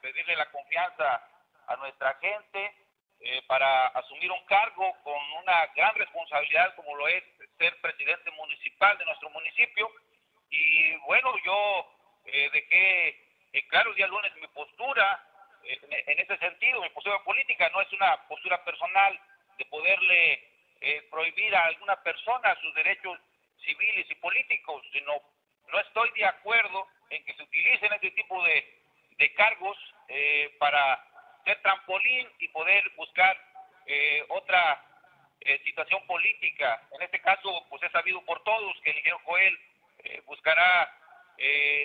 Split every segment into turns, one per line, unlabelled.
pedirle la confianza a nuestra gente eh, para asumir un cargo con una gran responsabilidad como lo es ser presidente municipal de nuestro municipio. Y bueno, yo eh, dejé claro el día lunes mi postura en ese sentido, mi postura política no es una postura personal de poderle prohibir a alguna persona sus derechos civiles y políticos, sino no estoy de acuerdo en que se utilicen este tipo de, de cargos eh, para ser trampolín y poder buscar eh, otra eh, situación política. En este caso, pues es sabido por todos que el ingeniero Joel buscará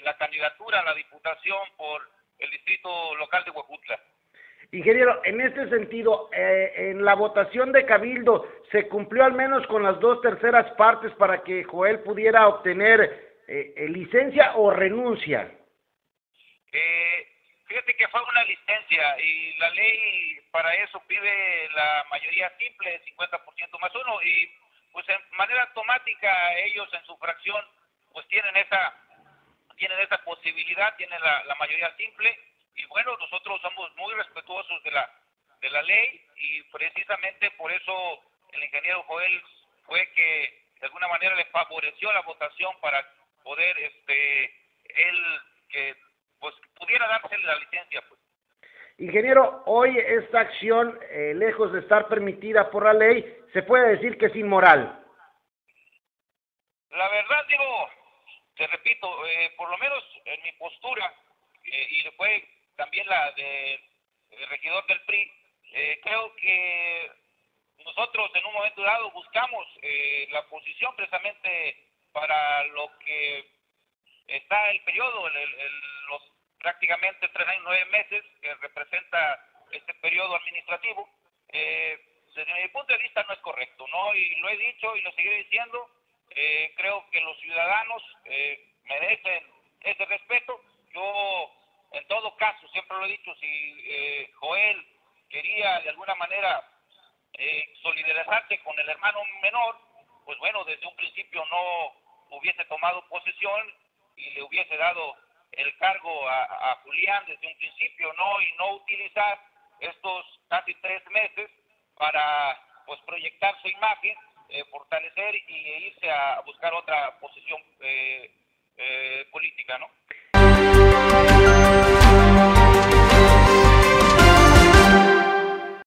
la candidatura a la diputación por el distrito local de Huejutla.
Ingeniero, en este sentido, en la votación de Cabildo, ¿se cumplió al menos con las dos terceras partes para que Joel pudiera obtener licencia o renuncia?
Eh, fíjate que fue una licencia y la ley para eso pide la mayoría simple, 50% más uno, y pues en manera automática ellos en su fracción pues tienen esa tienen esa posibilidad, tienen la, mayoría simple y bueno, nosotros somos muy respetuosos de la de la ley y precisamente por eso el ingeniero Joel fue que de alguna manera le favoreció la votación para poder este él que la licencia. Pues.
Ingeniero, hoy esta acción, eh, lejos de estar permitida por la ley, se puede decir que es inmoral.
La verdad, digo, te repito, eh, por lo menos en mi postura, eh, y fue también la del regidor del PRI, creo que nosotros en un momento dado buscamos la posición precisamente para lo que está el periodo, el, prácticamente tres años, nueve meses, que representa este periodo administrativo, eh, desde mi punto de vista no es correcto, ¿no? Y lo he dicho y lo seguiré diciendo, eh, creo que los ciudadanos eh, merecen ese respeto. Yo, en todo caso, siempre lo he dicho, si Joel quería de alguna manera solidarizarse con el hermano menor, pues bueno, desde un principio no hubiese tomado posesión y le hubiese dado el cargo a, Julián desde un principio, ¿no? Y no utilizar estos casi tres meses para, pues, proyectar su imagen, eh, fortalecer y irse a buscar otra posición eh, eh, política, ¿no?